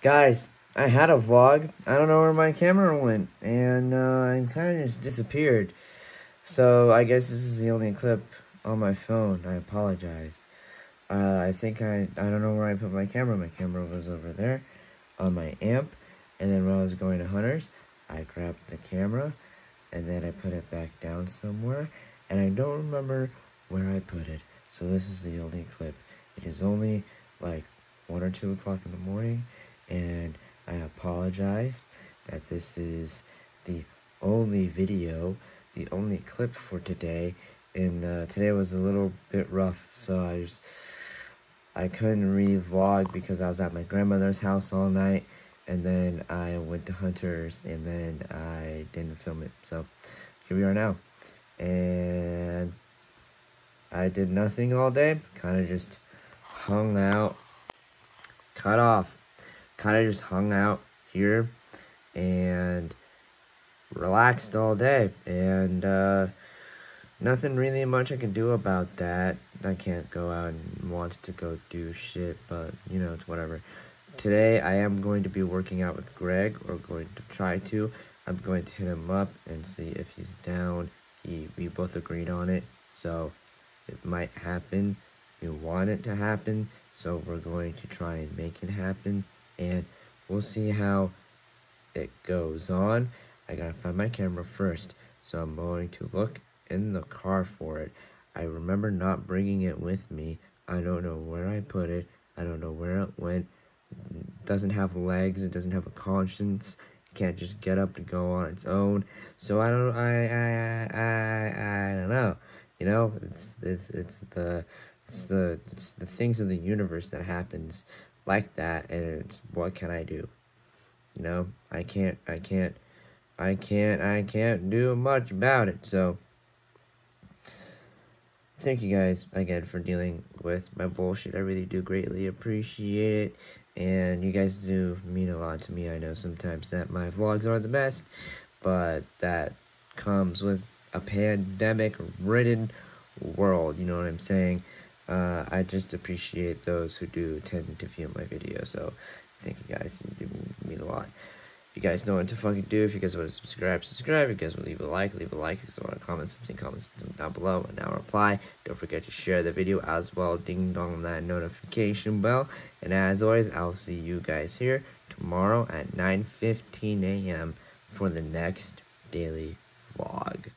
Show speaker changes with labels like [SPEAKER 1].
[SPEAKER 1] Guys, I had a vlog. I don't know where my camera went, and uh, it kind of just disappeared. So I guess this is the only clip on my phone. I apologize. Uh, I think I, I don't know where I put my camera. My camera was over there on my amp. And then when I was going to Hunter's, I grabbed the camera and then I put it back down somewhere. And I don't remember where I put it. So this is the only clip. It is only like 1 or 2 o'clock in the morning and I apologize that this is the only video, the only clip for today, and uh, today was a little bit rough, so I just, I couldn't re-vlog because I was at my grandmother's house all night, and then I went to Hunter's, and then I didn't film it, so here we are now, and I did nothing all day, kind of just hung out, cut off, kind of just hung out here and relaxed all day and uh, nothing really much I can do about that. I can't go out and want to go do shit, but you know, it's whatever. Today I am going to be working out with Greg, or going to try to. I'm going to hit him up and see if he's down. He we both agreed on it, so it might happen. We want it to happen, so we're going to try and make it happen and we'll see how it goes on. I gotta find my camera first, so I'm going to look in the car for it. I remember not bringing it with me. I don't know where I put it. I don't know where it went. It doesn't have legs. It doesn't have a conscience. It can't just get up to go on its own. So I don't. I I I I don't know. You know, it's it's it's the it's the it's the things of the universe that happens like that and what can I do? You know, I can't I can't I can't I can't do much about it. So thank you guys again for dealing with my bullshit. I really do greatly appreciate it. And you guys do mean a lot to me. I know sometimes that my vlogs aren't the best, but that comes with a pandemic ridden world. You know what I'm saying? Uh, I just appreciate those who do tend to view my video. So thank you guys. You mean a lot. You guys know what to fucking do, if you guys want to subscribe, subscribe. If you guys want to leave a like, leave a like. If you want to comment something, comment something down below. And now reply. Don't forget to share the video as well. Ding dong that notification bell. And as always, I'll see you guys here tomorrow at 9.15 a.m. for the next daily vlog.